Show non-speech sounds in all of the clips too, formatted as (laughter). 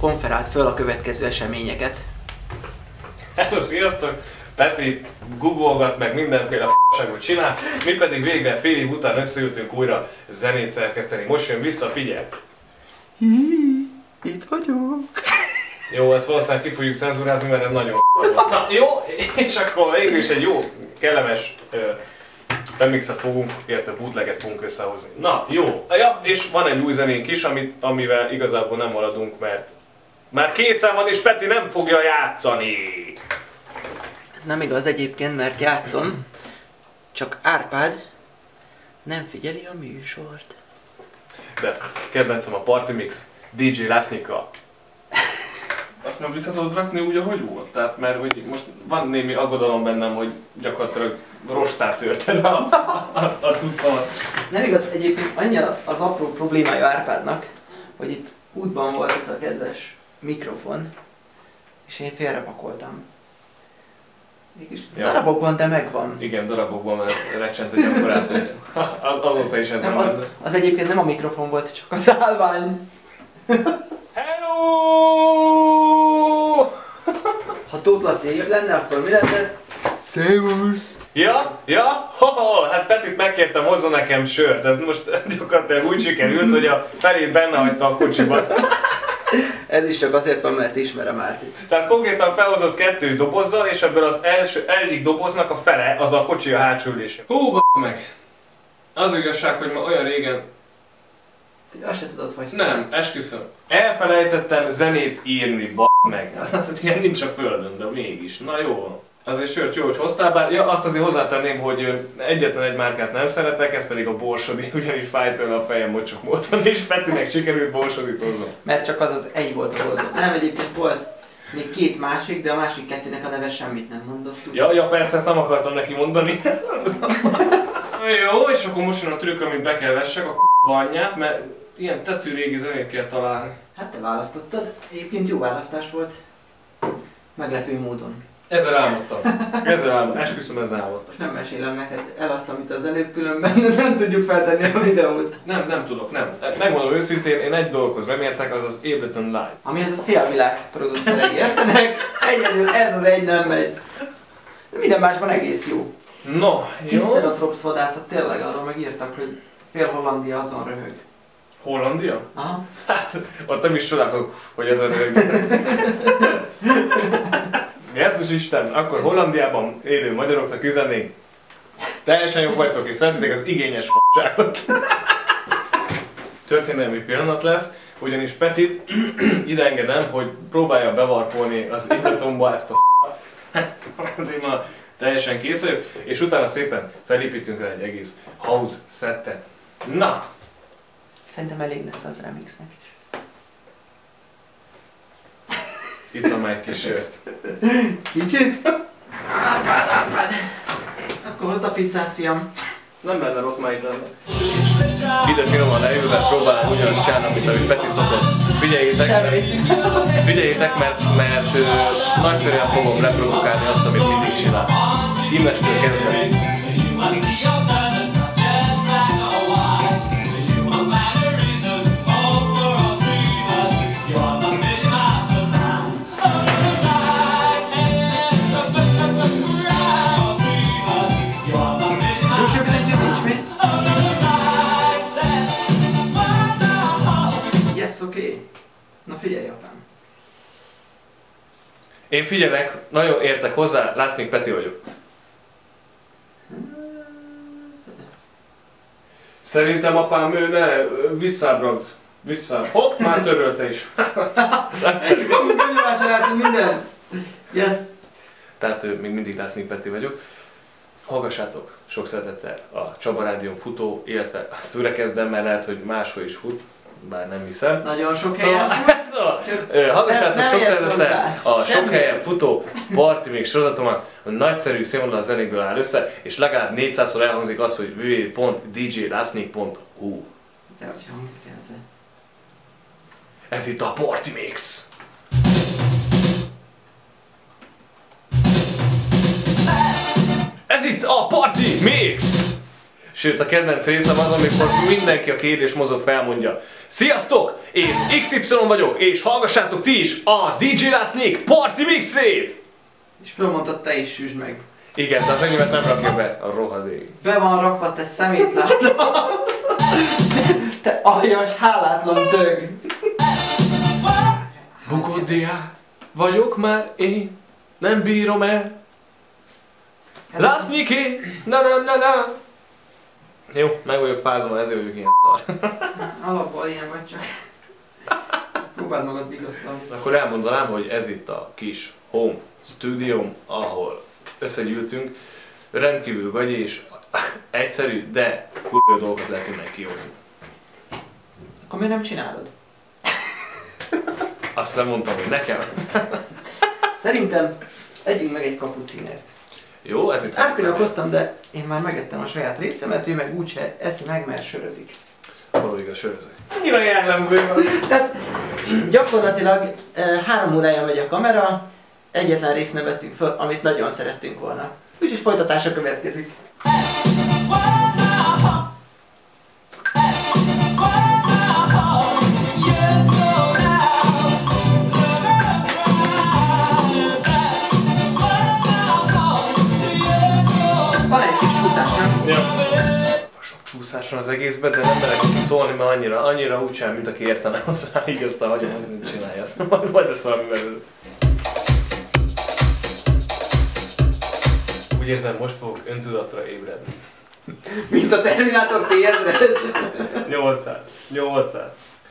konferált föl a következő eseményeket. Hello, sziasztok! Peti googolgat meg mindenféle f***ságot csinál, mi pedig végre fél év után összeültünk újra zenét szerkeszteni. Most jön vissza, figyelj! Hí, itt vagyok. Jó, ezt valószínűleg ki fogjuk cenzúrázni, mert ez nagyon. (laughs) Na, jó, és akkor végül is egy jó, kellemes ö, remixet fogunk, illetve bootleget fogunk összehozni. Na, jó. Ja, és van egy új zenénk is, amit, amivel igazából nem maradunk, mert már készen van, és Peti nem fogja játszani. Ez nem igaz egyébként, mert játszom, csak Árpád nem figyeli a műsort. De kedvencem a Party Mix, DJ Lásznyika. Azt már vissza tudod rakni úgy, ahogy volt? Tehát, mert hogy most van némi aggodalom bennem, hogy gyakorlatilag rostát törted a, a, a cuccomat. Nem igaz, egyébként annyi az apró problémája Árpádnak, hogy itt útban volt ez a kedves mikrofon, és én félrepakoltam. Mégis Ja. darabokban, de megvan. Igen, darabokban, mert recsent, hogy akkor át, (laughs) az, azóta is ez Nem, az, az egyébként nem a mikrofon volt, csak az állvány. Hello! Ha Tóth Laci épp lenne, akkor mi lenne? Szervusz! Ja, ja, ho, ho, hát Petit megkértem, hozzon nekem sört. Ez most gyakorlatilag úgy sikerült, hogy a felét benne hagyta a kocsiban. Ez is csak azért van, mert ismerem Árpit. Tehát konkrétan felhozott kettő dobozzal, és ebből az első, egyik doboznak a fele az a kocsi a hátsó ülése. Hú, b*** meg! Az igazság, hogy ma olyan régen... Azt se tudod, hogy Nem, esküszöm. Elfelejtettem zenét írni, b*** meg. Hát ilyen nincs a földön, de mégis. Na jó. Azért sört jó, hogy hoztál, bár ja, azt azért hozzátenném, hogy egyetlen egy márkát nem szeretek, ez pedig a borsodi, (laughs) ugyanis fáj tőle a fejem mocsok módon, és Petinek sikerült borsodit hoznom. Mert csak az az egy volt a volt. Nem, egyébként volt még két másik, de a másik kettőnek a neve semmit nem mondott. Ja, ja, persze, ezt nem akartam neki mondani. (laughs) Jó, és akkor most jön a trükk, amit be kell vessek, a k***ba anyját, mert ilyen tetű régi zenét kell találni. Hát te választottad. Egyébként jó választás volt. Meglepő módon. Ezzel álmodtam. Ezzel álmodtam. Esküszöm, ezzel álmodtam. Most nem mesélem neked el azt, amit az előbb különben (laughs) nem tudjuk feltenni a videót. Nem, nem tudok, nem. Megmondom őszintén, én egy dologhoz nem értek, az az Ableton Live. Ami ez a félvilág producerei értenek. Egyedül ez az egy nem megy. De minden másban egész jó. No, jó. Triceratops vadászat tényleg arról megírtak, hogy fél Hollandia azon röhög. Hollandia? Aha. Hát, ott nem is csodálkozok, hogy ez a rög. (laughs) Jézus Isten, akkor Hollandiában élő magyaroknak üzennénk. Teljesen jók vagytok és szeretitek az igényes f***ságot. Történelmi pillanat lesz, ugyanis Petit (clears throat) ide engedem, hogy próbálja bevarkolni az Abletonba ezt a (laughs) ma teljesen kész vagyok, és utána szépen felépítünk rá egy egész house settet. Na, Szerintem elég lesz az remixnek is. Itt a meg kis sört. Kicsit? Árpád, Árpád! Akkor hozd a pizzát, fiam. Nem ezen rossz már itt lenne. Ide finoman leülve próbálom ugyanazt csinálni, amit amit Peti szokott. Figyeljétek, mert, figyeljétek, mert, mert ö, nagyszerűen fogom reprodukálni azt, amit mindig csinál. Innestől kezdve. Én figyelek, nagyon értek hozzá, látsz, még Peti vagyok. Szerintem apám ő ne, visszábragd. Vissza. Hopp, már törölte is. Könyvásra látod minden. Yes. Tehát még mindig László Peti vagyok. Hallgassátok sok szeretettel a Csaba Rádión futó, illetve azt újra kezdem, mert lehet, hogy máshol is fut, bár nem hiszem. Nagyon sok helyen. Szóval, Csak ö, hallgassátok nem- nem sok szeretettel a sok Nem helyen futó Party Mix sorozatomat, a nagyszerű színvonal zenékből áll össze, és legalább 400-szor elhangzik az, hogy www.djlasnik.hu De hogyha hangzik el, te. Ez itt a Party Mix! Ez itt a Party Mix! Sőt, a kedvenc részem az, amikor mindenki a kérdés mozog felmondja. Sziasztok! Én XY vagyok, és hallgassátok ti is a DJ Last Nick Party Mixét! És fölmondtad te is, süsd meg. Igen, de az enyémet nem rakja be a rohadék. Be van rakva, te szemétláda. te aljas, hálátlan dög. Bukott diák vagyok már én, nem bírom el. Last Nicky, na na na na. Jó, meg vagyok fázva, ezért vagyok ilyen szar. Alapból ilyen vagy csak. Próbáld magad vigasztalni. Akkor elmondanám, hogy ez itt a kis home stúdióm, ahol összegyűltünk. Rendkívül gagyi és egyszerű, de kurva dolgokat lehet innen kihozni. Akkor miért nem csinálod? Azt nem mondtam, hogy nekem. Szerintem együnk meg egy kapucinert. Jó, ez Ezt Árpinak hoztam, de én már megettem a saját részemet, ő meg úgyse eszi meg, mert sörözik. Való igaz, sörözök. Annyira jellemző van. Tehát gyakorlatilag három órája megy a kamera, egyetlen részt nem vettünk föl, amit nagyon szerettünk volna. Úgyhogy folytatása következik. Sok csúszás van az egészben, de nem merek neki szólni, mert annyira, annyira úgy sem, mint aki értene hozzá, így aztán hagyom, hogy nem csinálja ezt. Majd, majd ezt valami belőle. Úgy érzem, most fogok öntudatra ébredni. Mint a Terminátor T-1000-es. 800. 800.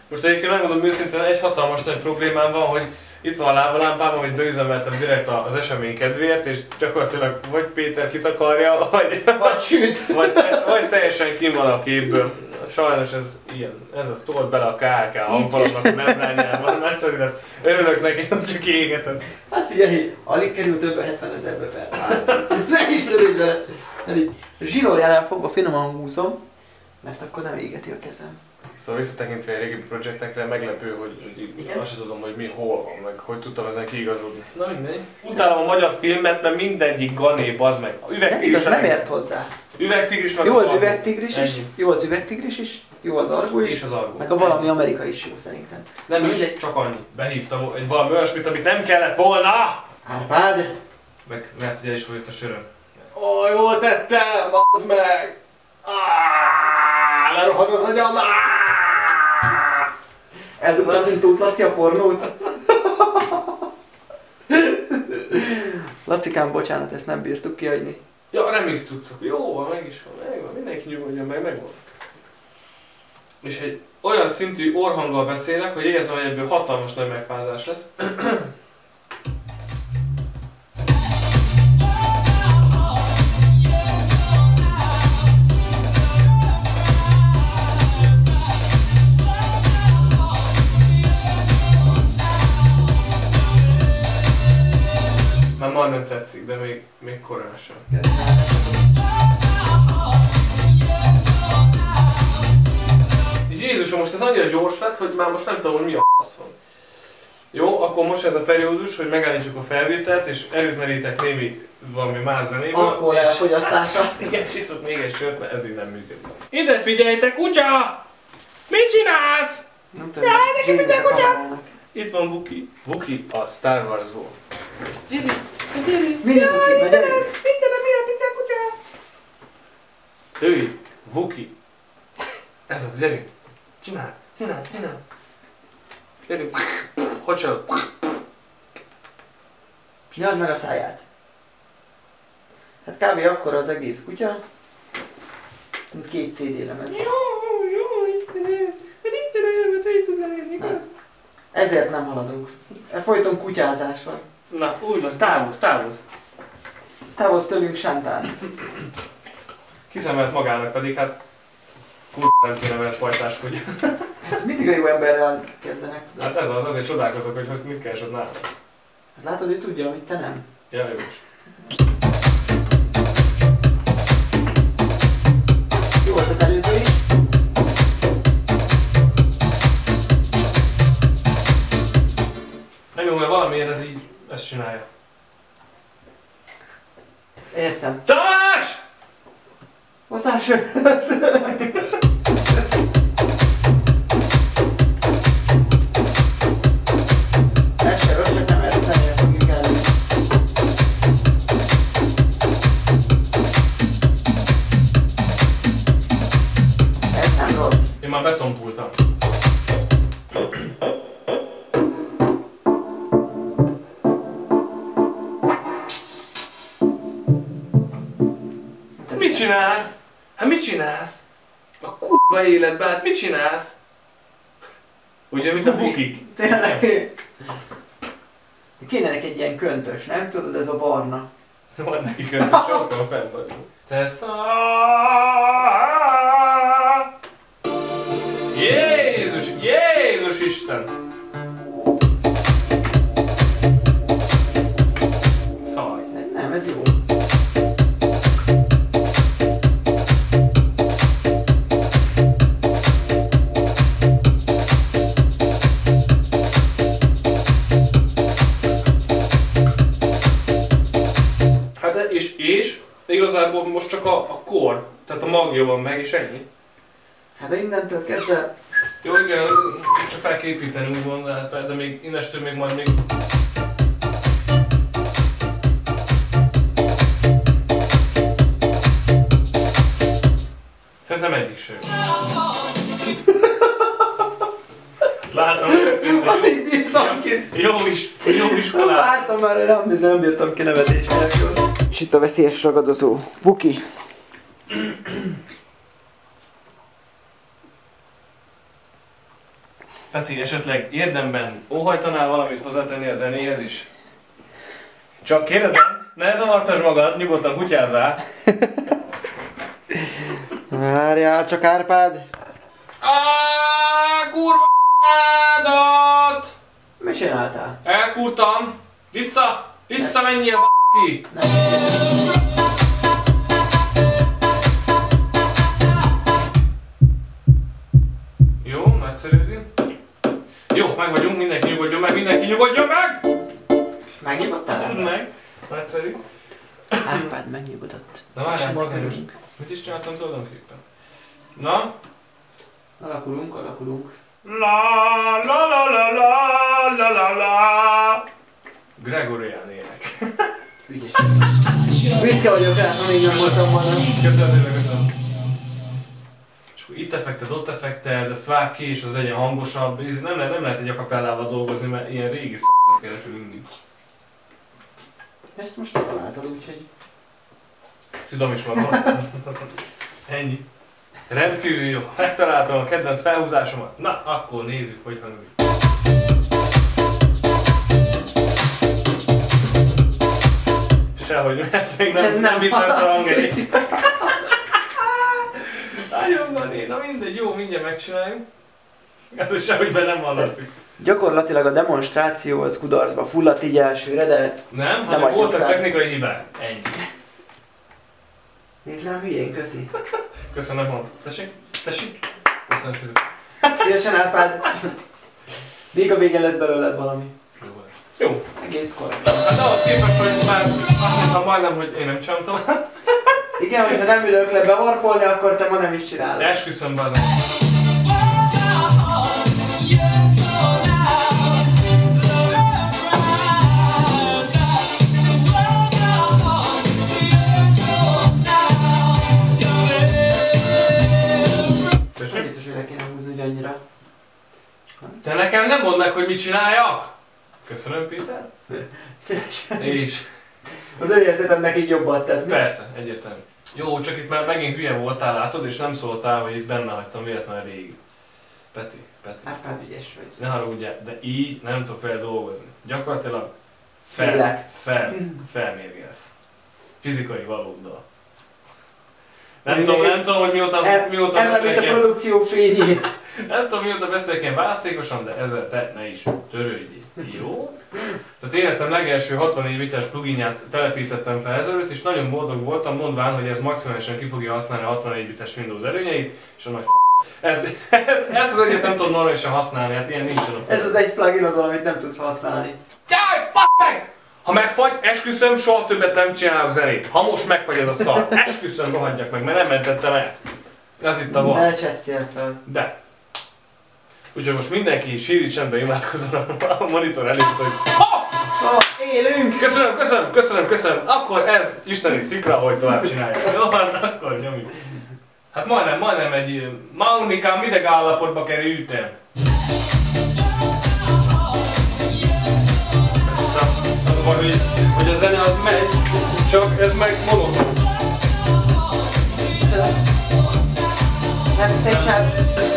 Most egyébként megmondom őszintén, egy hatalmas nagy problémám van, hogy itt van a lábalámpám, amit beüzemeltem direkt az esemény kedvéért, és gyakorlatilag vagy Péter kitakarja, vagy, Vagy süt. vagy, vagy teljesen kim van a képből. Sajnos ez ilyen, ez az tolt bele a KLK hangfalomnak a membrányában, egyszerűen ezt örülök neki, hogy csak égeted. Hát figyelj, alig került több 70 ezerbe per. Ne is törődj vele. Mert zsinórjánál fogva finoman húzom, mert akkor nem égeti a kezem. Szóval visszatekintve a régi projektekre meglepő, hogy, hogy Igen? azt sem tudom, hogy mi hol van, meg hogy tudtam ezen kiigazodni. Na mindegy. Utálom a magyar filmet, mert mindegyik gané, bazd meg. Nem Üvegtigris igaz, a nem ért hozzá. Üvegtigris meg Jó a az Argo. üvegtigris is, Ennyi. jó az üvegtigris is, jó az argó is, És az argó. meg a valami amerika is jó szerintem. Nem is, Mindegy. csak annyi. Behívtam egy valami olyasmit, amit nem kellett volna! Árpád, Meg lehet, hogy el is folyott a söröm. Ó, jól tettem, bazd meg! Ah, lerohad az agyam! Ah! Eldugtam, mint Tóth Laci a pornót. Lacikám, bocsánat, ezt nem bírtuk kiadni. Ja, remix tudszok. Jó van, meg is van, meg van. Mindenki nyugodjon meg, megvan. És egy olyan szintű orhanggal beszélek, hogy érzem, hogy ebből hatalmas nagy megfázás lesz. Már majdnem tetszik, de még, még korán sem. Jézusom, most ez annyira gyors lett, hogy már most nem tudom, hogy mi a fasz van. Jó, akkor most ez a periódus, hogy megállítjuk a felvételt, és erőt merítek némi valami más zenéből. Alkohol és- elfogyasztása. (laughs) Igen, és iszok még egy sört, mert ez így nem működik. Ide figyelj, te kutya! Mit csinálsz? Nem tudom, Jamie a kamerának. Itt van Vuki. Vuki a Star Wars-ból. Gyere, gyere, mindig Buki, na gyere. Ő, Vuki. Ez az, gyerünk. Csinál, csinál, csinál. Gyerünk. Hogy sem? Nyald meg a száját. Hát kb. akkor az egész kutya, mint két CD lemez. Hát, ezért nem haladunk. E Folyton kutyázás van. Na, úgy van, távozz, távozz. Távozz tőlünk Sántán. Kiszemelt magának pedig, hát kurva nem kéne veled pajtáskodj. (laughs) Hát mindig a jó emberrel kezdenek, tudod. Hát ez az, azért csodálkozok, hogy, hogy mit keresed nálam. Hát látod, ő tudja, amit te nem. Ja. Jó ezt csinálja. Érszem. Tamás! What's Hosszás Hát mit csinálsz? A kurva életben, hát mit csinálsz? Ugye, mint a bukik. Tényleg. Kéne neki egy ilyen köntös, nem tudod, ez a barna. Van neki köntös, ott van fenn vagy. Te csak a, a kor, tehát a magja van meg, és ennyi. Hát de innentől kezdve Jó, igen, csak fel kell építeni úgymond, de, hát- de még innestől még majd még... Szerintem egyik sem. (laughs) Látom, alig bírtam ki. jó is, jó iskolát. Vártam már, nem, de nem bírtam ki nevetés nélkül. És itt a veszélyes ragadozó. Buki. Peti, esetleg érdemben óhajtanál valamit hozzátenni a zenéhez is? Csak kérdezem, ne zavartasd magad, nyugodtan kutyázzál. Várjál csak Árpád. Áááá, kurva ádat! Mi csináltál? Elkurtam! Vissza! Vissza menjél, b***ki! Jó, nagyszerű. Jó, meg vagyunk, mindenki nyugodjon meg, mindenki nyugodjon meg! Megnyugodtál? Árpád? meg! Nagyszerű. Árpád megnyugodott. Na várjál, körülünk. Mit is csináltam tulajdonképpen? Na? Alakulunk, alakulunk. La la la la la la la la Gregorian ének. Büszke vagyok rá, ha még nem voltam volna. Köszönöm, köszönöm. És akkor itt effekted, ott effekted, ezt vág ki, és az legyen hangosabb. Ez nem, lehet, nem lehet egy akapellával dolgozni, mert ilyen régi s***at keresünk mindig. Ezt most találtad, úgyhogy... Szidom is van. Ennyi. Rendkívül jó. Megtaláltam a kedvenc felhúzásomat. Na, akkor nézzük, hogy hangzik. Sehogy, mert még nem, nem vittem a hangegyet. Nagyon van én, na mindegy, jó, mindjárt megcsináljuk. Ez is sehogy be nem hallatszik. Gyakorlatilag a demonstráció az kudarcba fulladt így elsőre, de Nem, Nem hanem voltak fel. technikai hibák. Ennyi. nézd rám hülyén, köszi. Köszönöm, mond. Tessék? Tessék? Köszönöm szépen. Szívesen Árpád. Még a végén lesz belőled valami. Jó. Egész korrekt. Hát ahhoz képest, hogy már azt mondtam majdnem, hogy én nem csináltam. Igen, hogyha nem ülök le bevarpolni, akkor te ma nem is csinálod. De esküszöm. Ezt nem biztos, hogy le kéne húzni, hogy annyira. Te nekem nem mondd meg, hogy mit csináljak? Köszönöm, Péter. Szívesen. És Az önérzetemnek így jobban tett. persze, egyértelmű. Jó, csak itt már megint hülye voltál, látod, és nem szóltál, hogy itt benne hagytam véletlenül rég. Peti, Peti. Árpád ügyes vagy. Ne haragudjál, de így nem tudok vele dolgozni. Gyakorlatilag fel, Félek. fel, felmérgelsz. Fizikai valóddal. Nem tudom, nem tudom, hogy mióta, Em- mióta Emel, mint beszélek a produkció fényét. (laughs) nem tudom, mióta beszélek ilyen választékosan, de ezzel te ne is törődjél. Jó? Tehát életem legelső 64 bites pluginját telepítettem fel ezelőtt, és nagyon boldog voltam, mondván, hogy ez maximálisan ki fogja használni a 64 bites Windows előnyeit, és a nagy. Ez, ez, ez az egyet nem tudod normálisan használni, hát ilyen nincsen a Ez az egy pluginod, amit nem tudsz használni. Jaj, meg! Ha megfagy, esküszöm, soha többet nem csinálok zenét. Ha most megfagy ez a szar, (laughs) esküszöm, rohadjak meg, mert nem mentettem el. Ez itt a van. Ne cseszél fel. De. Úgyhogy most mindenki síri csendben imádkozon a monitor előtt, hogy ha! Oh, élünk! Köszönöm, köszönöm, köszönöm, köszönöm. Akkor ez isteni szikra, hogy tovább csináljuk. Jó, van, akkor nyomjuk. Hát majdnem, majdnem egy ilyen Maunikám ideg állapotba kerültem. Az a baj, hogy, hogy a zene az megy, csak ez meg monoton. Nem, te sem.